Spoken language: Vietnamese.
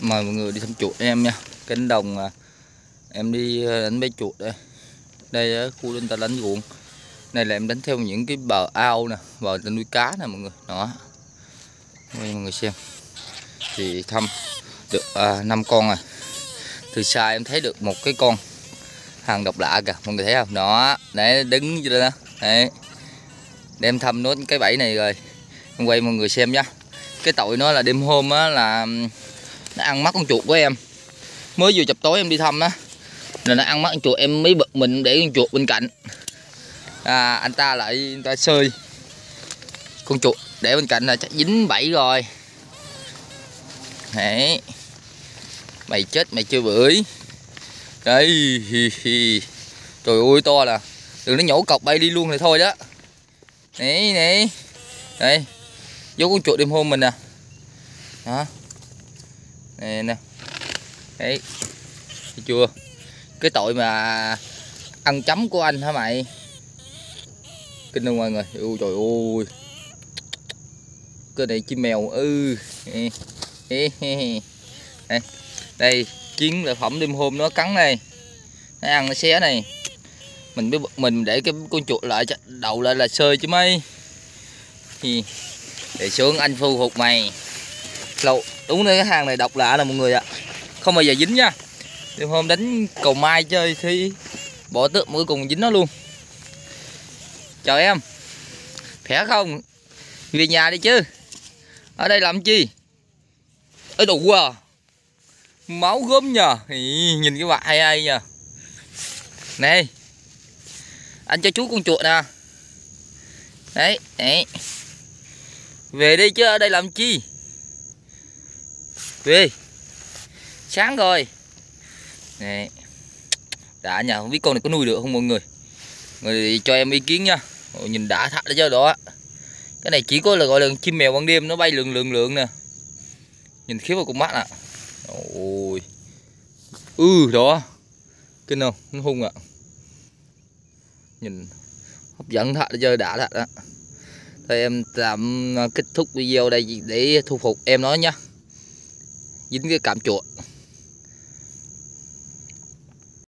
mời mọi người đi thăm chuột em nha. Cánh đồng à, em đi ờ, đánh bé chuột đây. Đây ở khu chúng ta đánh ruộng. Này là em đánh theo những cái bờ ao nè bờ ta nuôi cá nè mọi người. Đó. Đây mọi người xem. Thì thăm được à, 5 con rồi. Từ xa em thấy được một cái con hàng độc lạ kìa mọi người thấy không? Đó để đứng như đó đấy. Đem thăm nốt cái bẫy này rồi. Em quay mọi người xem nhá. Cái tội nó là đêm hôm á là nó ăn mắt con chuột của em. Mới vừa chập tối em đi thăm á là nó ăn mắt con chuột em mới bực mình để con chuột bên cạnh. À, anh ta lại anh ta sơi con chuột để bên cạnh là chắc dính bẫy rồi. Đấy. Mày chết mày chưa bưởi. Đấy hi, hi. trời ơi to là đừng nó nhổ cọc bay đi luôn thì thôi đó. Nè nè đây vô con chuột đêm hôm mình nè đó nè nè. Đấy. Thấy chưa? Cái tội mà ăn chấm của anh hả mày? Kinh đâu mọi người? Ui, trời ơi. Cái này chim mèo ư ừ. đây đây, chiến lợi phẩm đêm hôm nó cắn này. Nó ăn nó xé này. Mình biết mình để cái con chuột lại đậu lại là sơi chứ mấy. Thì để xuống anh phu phục mày. Lâu đúng đấy cái hàng này độc lạ là mọi người ạ. Không bao giờ dính nha. Thì hôm đánh cầu mai chơi thì bỏ tước mỗi cùng dính nó luôn. Chào em. Khỏe không? Về nhà đi chứ. Ở đây làm chi? Ở đủ à máu gớm nhờ. Ý, nhìn cái bạn hay ai nhờ. Này. Anh cho chú con chuột nè. Đấy đấy. Về đi chứ ở đây làm chi? Về sáng rồi. Này. Đã nhà không biết con này có nuôi được không mọi người? Người cho em ý kiến nha. Ồ, nhìn đã thật đó chứ đó. Cái này chỉ có là gọi là chim mèo ban đêm nó bay lượn lượn lượn nè. Nhìn khiếp vào con mắt ạ. À. ôi. Ừ đó. Kinh không nó hung ạ. À. nhìn hấp dẫn thật đó chứ đã thật đó thôi em tạm kết thúc video đây để thu phục em nói nha dính cái cạm chuột